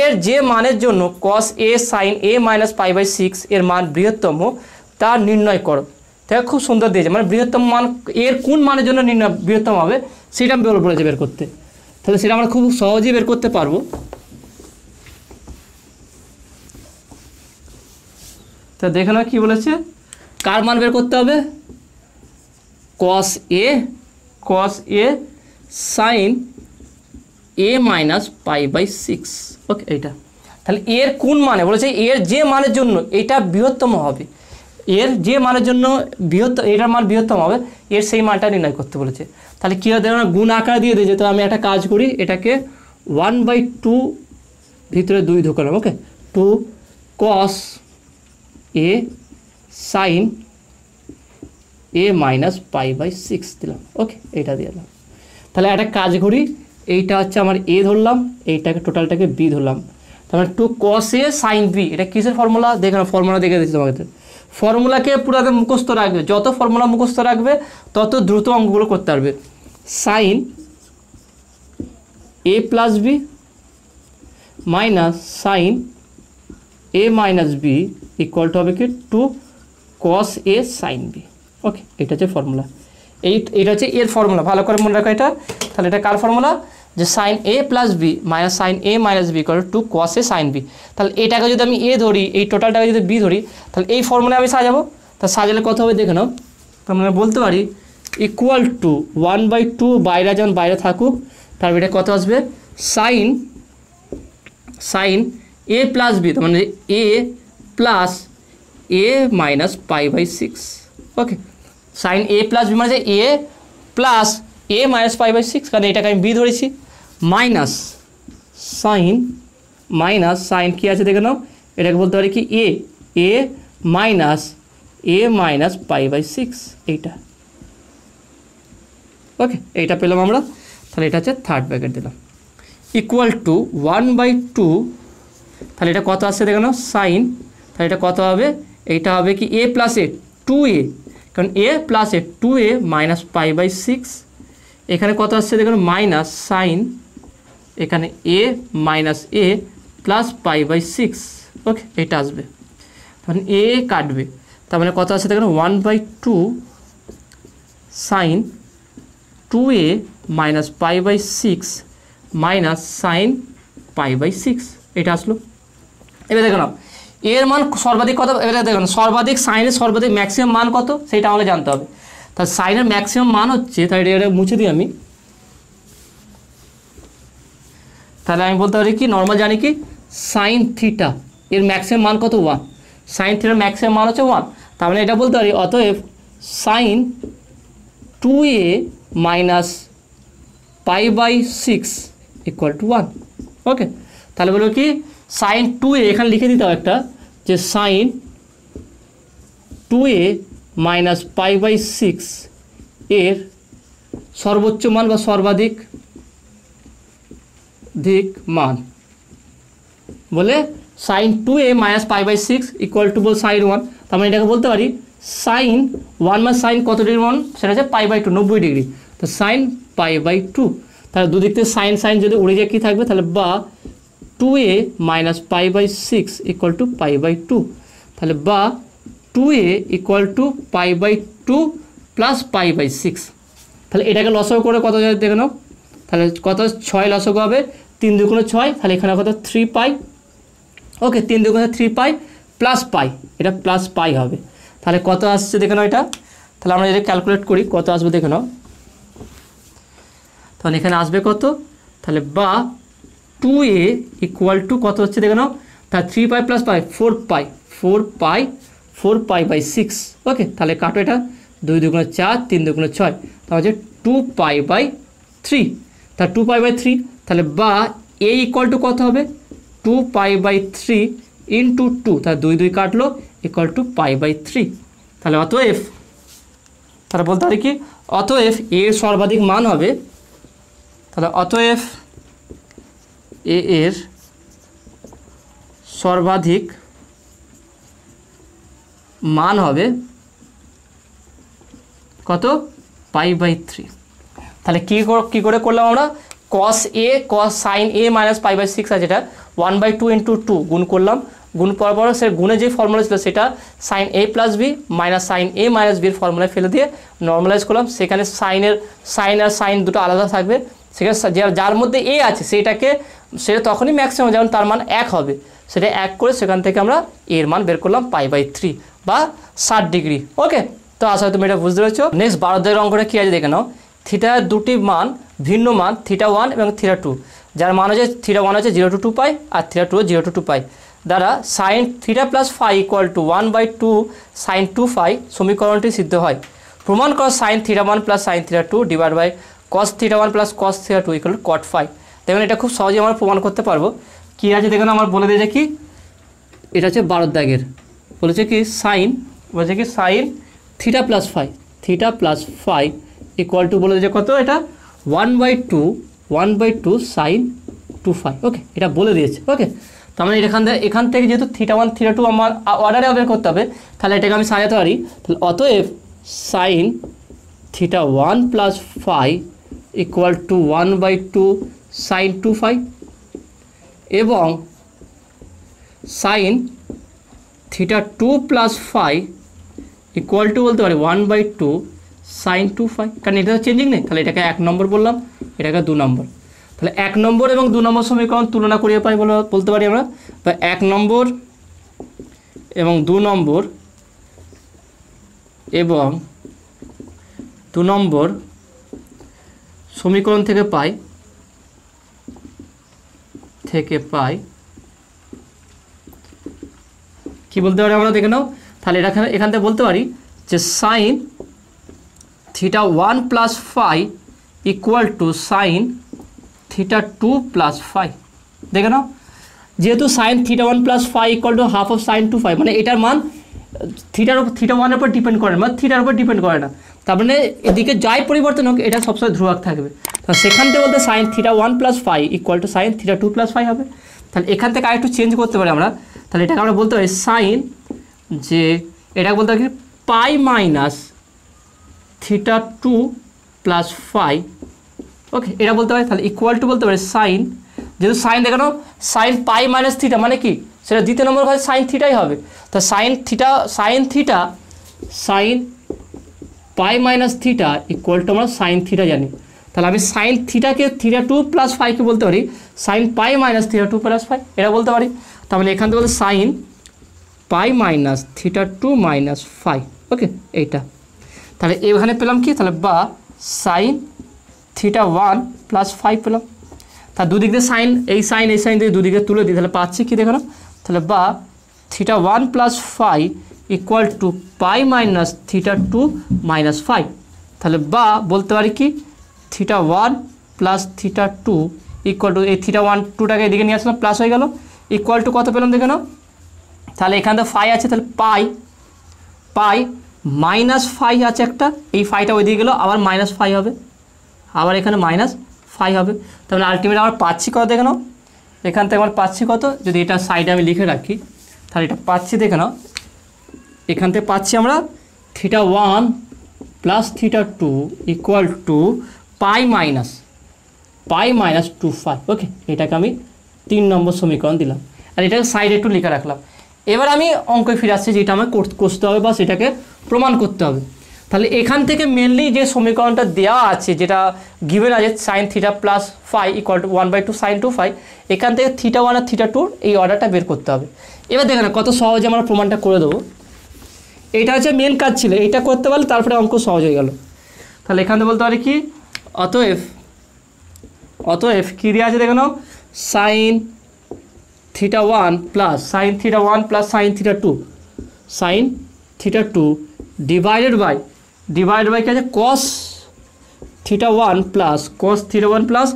[SPEAKER 1] এর যে মানের জন্য cos A sine A minus pi by six এর মান বৃহত্তম তা নির্ণয় করো। দেখো খুব সুন্দর দিয়েছে। মানে বৃহত্তম মান, এর কোন মানের জন্য নির্ণয় বৃহত্তম হবে, সেটা আমি বলেছে বের করতে। তাহলে সেটা আমরা খুব সহজেই বের করতে পারব। তা দেখে নাও কী বলেছে? কার মান বের করতে হবে? Cos A cos A sine A minus pi by six okay এইটা। তাহলে এর কোন মানে? বলেছে এর যে মানের জন্য এটা বৃহত্তম হবে। এর যে মানের জন্য বৃহত্তম এটার মান বৃহত্তম হবে, এর সেই মানটা নির্ণয় করতে বলেছে। তাহলে কী হবে দেখো গুণ আকার দিয়ে দিয়েছে তো আমি একটা কাজ করি, এটাকে ওয়ান বাই টু ভিতরে দুই ঢোকালাম okay two cos A sine A minus pi by six দিলাম ওকে এইটা দিয়ে দিলাম। তাহলে একটা কাজ করি, এইটা হচ্ছে আমার এ ধরলাম, এইটাকে টোটালটাকে বি ধরলাম। তাহলে two cos A sine B এটা কিসের ফর্মুলা দেখে ফর্মুলা দেখে দিচ্ছি তোমাকে। ফর্মুলাকে পুরো একদম মুখস্থ রাখবে। যত ফর্মুলা মুখস্থ রাখবে, তত দ্রুত অঙ্কগুলো করতে পারবে। Sine A plus B minus sine A minus B equal to হবে কি? Two cos A sine B okay এটা হচ্ছে ফর্মুলা। এই এটা হচ্ছে এর ফর্মুলা। ভালো করে মনে রাখো এটা। তাহলে এটা কার ফর্মুলা? যে sine A plus B minus sine A minus B করে two cos A sine B তাহলে এটাকে যদি আমি এ ধরি, এই টোটালটাকে যদি বি ধরি, তাহলে এই ফর্মুলা আমি সাজাবো। তা সাজালে কত হবে দেখে নাও। তার মানে বলতে পারি equal to one by two বাইরে যেমন বাইরে থাকুক তারপর এটা কত আসবে? Sine sine A plus B তার মানে A plus A minus pi by six okay sine A plus B মানে A plus A minus pi by six কারণ এটাকে আমি বি ধরেছি। মাইনাস সাইন মাইনাস সাইন কী আছে দেখে নাও। এটাকে বলতে পারি কি A A minus A minus pi by six এইটা। ওকে এইটা পেলাম আমরা। তাহলে এটা হচ্ছে থার্ড ব্র্যাকেট দিলাম। Equal to one by two তাহলে এটা কত আসছে দেখে নাও সাইন তাহলে এটা কত হবে? এইটা হবে কি এ প্লাস এ টু এ কারণ A plus A two A minus pi by six এখানে কত আসছে দেখুন? মাইনাস সাইন, এখানে A, minus A, plus pi by six. Okay, এটা আসবে। তখন এ কাটবে। তার মানে কত আছে দেখুন? One by two sine, two A minus pi by six, minus sine pi by six. এটা আসলো। এবার দেখো নাও। এর মান সর্বাধিক কত? এবার দেখুন সর্বাধিক সাইনের সর্বাধিক ম্যাক্সিমাম মান কত? সেটা আমাকে জানতে হবে। তাহলে সাইনের ম্যাক্সিমাম মান হচ্ছে তাহলে এটা মুছে দিই আমি। তাহলে আমি বলতে পারি কি নর্মাল জানি কি সাইন থিটা এর ম্যাক্সিমাম মান কত? ওয়ান সাইন থিটার ম্যাক্সিমাম মান হচ্ছে ওয়ান তার মানে এটা বলতে পারি, অতএব sine two A minus pi by six equal to one okay তাহলে বলব কি সাইন টু এ এখানে লিখে দিতে হবে একটা, যে sine two A minus pi by six এর সর্বোচ্চ মান বা সর্বাধিক দিক মান। বলে sine two A minus pi by six equal to ball sine one তার মানে এটাকে বলতে পারি সাইন ওয়ান মাস সাইন কত ডিগ্রি মান সেটা হচ্ছে পাই বাই টু নব্বই ডিগ্রি তো সাইন পাই বাই টু তাহলে দুদিক থেকে সাইন সাইন যদি উড়ে যায় কী থাকবে? তাহলে বা two A minus pi by six equal to pi by two তাহলে বা two A equal to pi by two plus pi by six তাহলে এটাকে লসও করে কত দেখে নাও। তাহলে কত? ছয় লসক হবে তিন দুগুণে ছয়। তাহলে এখানে কত? থ্রি পাই ওকে, তিন দুগুণে থ্রি পাই প্লাস পাই এটা প্লাস পাই হবে। তাহলে কত আসছে দেখে নাও এটা। তাহলে আমরা যদি ক্যালকুলেট করি, কত আসবে দেখে নাও। তখন এখানে আসবে কত? তাহলে বা টু এ ইকুয়াল টু কত হচ্ছে দেখে নাও? তাহলে three pi plus pi four pi four pi four pi by six okay তাহলে কাটো এটা। দুই দুগুণে চার, তিন দুগুণে ছয়। তাহলে হচ্ছে টু পাই বাই থ্রি তা টু পাই বাই থ্রি তাহলে বা এ ইকুয়াল টু কত হবে? Two pi by three into two তাহলে দুই দুই কাটলো equal to pi by three তাহলে অতএব, তাহলে বলতে পারি কি? অতএব এর সর্বাধিক মান হবে, তাহলে অতএব এ এর সর্বাধিক মান হবে কত? Pi by three. তাহলে কী কী করে করলাম আমরা? Cos A cos sine A minus pi by six আছে যেটা। One by two into two গুণ করলাম। গুণ করার পর সে গুণে যে ফর্মুলা ছিল সেটা sine A plus B minus sine A minus বির ফর্মুলায় ফেলে দিয়ে নর্মালাইজ করলাম। সেখানে সাইনের সাইন আর সাইন দুটো আলাদা থাকবে। সেখানে যার যার মধ্যে এ আছে সেটাকে সেটা তখনই ম্যাক্সিমাম যেমন তার মান এক হবে। সেটা এক করে সেখান থেকে আমরা এর মান বের করলাম পাই বাই থ্রি। বা ষাট ডিগ্রি ওকে তো আশা হয় তুমি এটা বুঝতে পেরেছ। নেক্সট বারো দিকের অঙ্কটা কী আছে দেখে নাও। থিটার দুটি মান, ভিন্ন মান থিটা ওয়ান এবং থিটা টু যার মান হচ্ছে থিটা ওয়ান হচ্ছে zero to two pi R theta two zero to two pi দ্বারা sine theta plus phi equal to one by two sine two phi সমীকরণটি সিদ্ধ হয়। প্রমাণ কর sine theta one plus sine theta two divide by cos theta one plus cos theta two equal cot phi দেখুন, এটা খুব সহজে আমরা প্রমাণ করতে পারব। কী আছে দেখুন আমার বলে দিয়েছে কি? এটা হচ্ছে বারোর দাগের বলেছে কি সাইন বলেছে কি sine theta plus five theta plus phi equal to বলে দিয়েছে কত এটা? One by two one by two sine two five okay এটা বলে দিয়েছে ওকে তার মানে এখান থেকে এখান থেকে যেহেতু থিটা ওয়ান থিটা টু আমার অর্ডারে বের করতে হবে, তাহলে এটাকে আমি সাজাতে পারি, তাহলে অতএব sine theta one plus phi equal to one by two sine two five এবং sine theta two plus phi equal to বলতে পারি one by two sine two phi কারণ এটা তো চেঞ্জিং নেই, তাহলে এটাকে এক নম্বর বললাম, এটাকে দু নম্বর। তাহলে এক নম্বর এবং দু নম্বর সমীকরণ তুলনা করিয়ে পাই বলে, বলতে পারি আমরা? বা এক নম্বর এবং দু নম্বর এবং দু নম্বর সমীকরণ থেকে পাই থেকে পাই কি বলতে পারি আমরা দেখে নাও? তাহলে এটা এখান থেকে বলতে পারি যে sine theta one plus phi equal to sine theta two plus phi দেখে নাও? যেহেতু sine theta one plus phi equal to half of sine two phi মানে এটার মান থিটার উপর থিটা ওয়ানের উপর ডিপেন্ড করে না মানে থিটার উপর ডিপেন্ড করে না। তার মানে এদিকে যাই পরিবর্তন হোক, এটা সবসময় ধ্রুবক থাকবে। তো সেখান থেকে বলতে sine theta one plus phi equal to sine theta two plus phi হবে। তাহলে এখান থেকে আরেকটু চেঞ্জ করতে পারি আমরা। তাহলে এটাকে আমরা বলতে পারি সাইন যে এটাকে বলতে পারি pi minus theta two plus phi okay এটা বলতে পারি, তাহলে ইকুয়াল টু বলতে পারি সাইন যেহেতু সাইন দেখানো সাইন পাই মাইনাস থিটা মানে কি? সেটা দ্বিতীয় নম্বর হয় সাইন থিটাই হবে। তো sine theta sine theta sine pi minus theta equal to আমরা সাইন থিটা জানি। তাহলে আমি সাইন থিটাকে থিটা টু প্লাস ফাইভকে বলতে পারি sine pi minus theta two plus five এটা বলতে পারি তাহলে এখান থেকে বলতে sine pi minus theta two minus five okay এইটা। তাহলে এখানে পেলাম কি? তাহলে বা sine theta one plus five পেলাম। তা দুদিক দিয়ে সাইন এই সাইন এই সাইন দিয়ে দুদিকে তুলে দিই, তাহলে পাচ্ছি কি দেখানো? তাহলে বা theta one plus five equal to pi minus theta two minus five তাহলে বা বলতে পারি কি? Theta one plus theta two equal to এই থিটা ওয়ান টুটাকে এদিকে নিয়ে আসলাম প্লাস হয়ে গেল। ইকুয়াল টু কত পেলাম দেখে নাও। তাহলে এখানে তো ফাই আছে, তাহলে পাই পাই মাইনাস ফাই আছে একটা, এই ফাইটা ওইদিকে গেলো, আবার মাইনাস ফাই হবে। আবার এখানে মাইনাস ফাই হবে। তাহলে আলটিমেট আমার পাচ্ছি কত দেখে নাও। এখান থেকে আমার পাচ্ছি কত? যদি এটা সাইডে আমি লিখে রাখি, তাহলে এটা পাচ্ছি দেখে নাও। এখান থেকে পাচ্ছি আমরা theta one plus theta two equal to pi minus pi minus two five okay এটাকে আমি তিন নম্বর সমীকরণ দিলাম। আর এটাকে সাইডে একটু লিখে রাখলাম। এবার আমি অঙ্কে ফিরে আসছি, যেটা আমার কর- কষতে হবে বা সেটাকে প্রমাণ করতে হবে। তাহলে এখান থেকে মেনলি যে সমীকরণটা দেওয়া আছে, যেটা গিভেন আছে sine theta plus five equal to one by two sine two five এখান থেকে থিটা ওয়ান আর থিটা টুর এই অর্ডারটা বের করতে হবে। এবার দেখেন কত সহজে আমরা প্রমাণটা করে দেবো। এটা হচ্ছে মেন কাজ ছিল এইটা করতে পারলে তারপরে অঙ্ক সহজ হয়ে গেল। তাহলে এখান থেকে বলতে পারি কি? অতএব অতএব কী দেওয়া আছে দেখে নাও? Sine theta one plus sine theta one plus sine theta two sine theta two divided by divided by কি আছে cos theta one plus cos theta one plus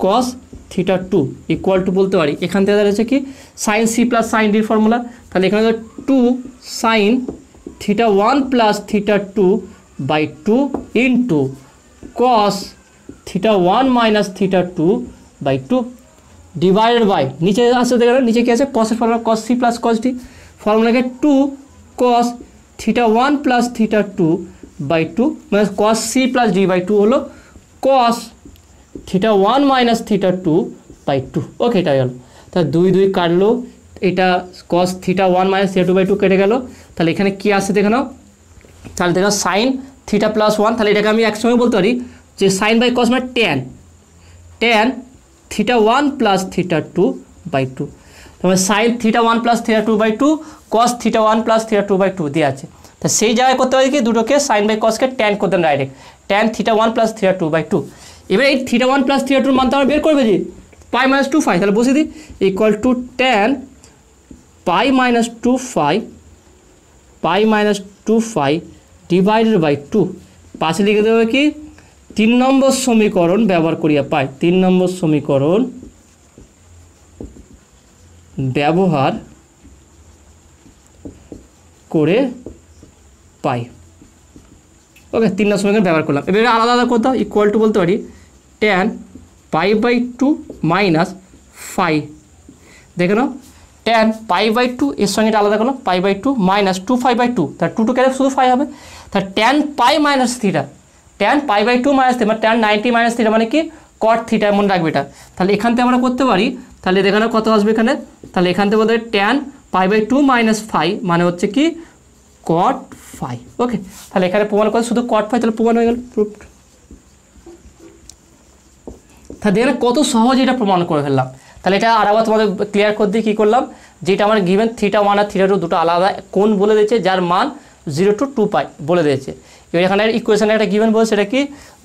[SPEAKER 1] cos theta two equal to বলতে পারি এখান থেকে দাঁড়িয়েছে কি sine C plus sine ডির formula তাহলে এখানে two sine theta one plus theta two by two into cos theta one minus theta two by two divided by নিচে আসছে দেখে নিচে কি আছে? কসের formula cos C plus cos D ফর্মুলাকে two cos theta one plus theta two by two মানে cos C plus D by two হলো cos theta one minus theta two by two okay এটা গেল। তাহলে দুই দুই কাটলো, এটা cos theta one minus theta two by two কেটে গেল। তাহলে এখানে কি আসছে দেখে তাহলে দেখো সাইন থিটা প্লাস ওয়ান তাহলে এটাকে আমি একসঙ্গে বলতে পারি যে সাইন বাই কস মানে tan tan theta one plus theta two by two তারপরে sine theta one plus theta two by two cos theta one plus theta two by two দিয়ে আছে। তা সেই জায়গায় করতে পারি কি? দুটোকে সাইন বাই কসকে ট্যান করতেন direct tan theta one plus theta two by two এবার এই থিটা ওয়ান প্লাস থিটা টুর মানটা আমরা বের করবে যে পাই মাইনাস টু ফাইভ তাহলে বসে দিই। Equal to tan pi minus two five pi minus two five divided by two পাশে লিখে দেবে কি? তিন নম্বর সমীকরণ ব্যবহার করিয়া পাই। তিন নম্বর সমীকরণ ব্যবহার করে পাই। ওকে তিন নম্বর সমীকরণ ব্যবহার করলাম। এবারে আলাদা আলাদা করতে ইকুয়াল টু বলতে পারি tan pi by two minus five দেখে নাও ট্যান পাই বাই টু এর সঙ্গে এটা আলাদা করলাম pi by two minus two five by two তার টু টু কেটে শুধু ফাইভ হবে। তার tan pi minus theta tan pi by two minus theta মানে ট্যান নাইনটি মাইনাস থিটা মানে কি? কট থিটা মনে রাখবে এটা। তাহলে এখান থেকে আমরা করতে পারি, তাহলে দেখানো কত আসবে এখানে? তাহলে এখান থেকে বলতে tan pi by two minus five মানে হচ্ছে কি? কট ফাইভ ওকে তাহলে এখানে প্রমাণ করে শুধু কট ফাইভ তাহলে প্রমাণ হয়ে গেল প্রুফড তাহলে দেখেন কত সহজ এটা প্রমাণ করে ফেললাম। তাহলে এটা আর আবার তোমাদের ক্লিয়ার করে দিয়ে কী করলাম? যেটা আমার গিভেন থিটা ওয়ান আর থিটা টু দুটো আলাদা কোন বলে দিয়েছে, যার মান জিরো টু টু পাই বলে দিয়েছে। এখানে ইকুয়েশনে একটা গিভেন বলে সেটা কি?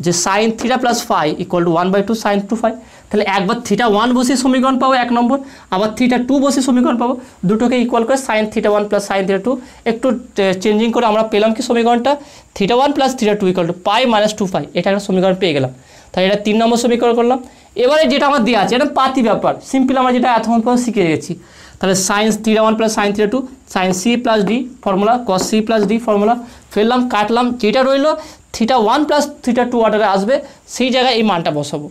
[SPEAKER 1] যে sine theta plus five equal to one by two sine two five তাহলে একবার থিটা ওয়ান বসে সমীকরণ পাবো, এক নম্বর। আবার থিটা টু বসে সমীকরণ পাবো। দুটোকে ইকুয়াল করে sine theta one plus sine theta two একটু চেঞ্জিং করে আমরা পেলাম কি সমীকরণটা? Theta one plus theta two equal to pi minus two five এটা একটা সমীকরণ পেয়ে গেলাম। তাহলে এটা তিন নম্বর সমীকরণ করলাম। এবারে যেটা আমার দেওয়া আছে, এটা পাতি ব্যাপার। সিম্পল আমরা যেটা এতক্ষণ পর শিখে গেছি। তাহলে সাইন্স থ্রিটা ওয়ান প্লাস সাইন্স থ্রিটা two sin C plus D formula cos C plus D formula ফেললাম, কাটলাম, যেটা রইল থ্রিটা ওয়ান প্লাস থ্রিটা টু অর্ডারে আসবে, সেই জায়গায় এই মানটা বসাবো।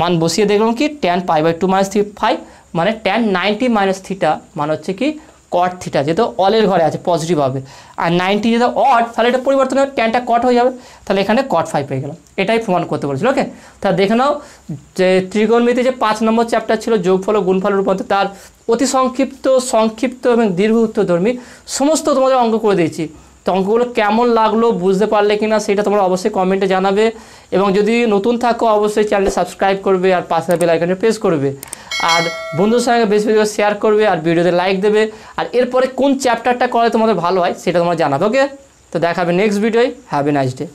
[SPEAKER 1] মান বসিয়ে দেখলাম কি tan pi by two minus three five মানে ট্যান নাইনটি মাইনাস থ্রিটা মান হচ্ছে কি কট থিটা যেহেতু অলের ঘরে আছে পজিটিভ হবে। আর নাইনটি যেহেতু অট তাহলে এটা পরিবর্তন হবে ট্যানটা কট হয়ে যাবে। তাহলে এখানে কট ফাইভ পেয়ে গেলাম। এটাই প্রমাণ করতে বলেছিল ওকে তা দেখে নাও যে ত্রিকোণমিতি যে পাঁচ নম্বর চ্যাপ্টার ছিল, যোগফল ও গুণফল রূপান্তর, তার অতি সংক্ষিপ্ত সংক্ষিপ্ত এবং দীর্ঘ উত্তরধর্মী, সমস্ত তোমাদের অঙ্ক করে দিয়েছি। তো অঙ্কগুলো কেমন লাগল বুঝতে পারলে কি না সেটা তোমরা অবশ্যই কমেন্টে জানাবে। এবং যদি নতুন থাকো, অবশ্যই চ্যানেলটি সাবস্ক্রাইব করবে আর পাশে বেল আইকনে প্রেস করবে। আর বন্ধুর সঙ্গে বেশি বেশি শেয়ার করবে আর ভিডিওতে লাইক দেবে। আর এরপরে কোন চ্যাপ্টারটা করে তোমাদের ভালো হয় সেটা তোমরা জানাবে ওকে তো দেখাবে নেক্সট ভিডিওয় হ্যাভ এ নাইস ডে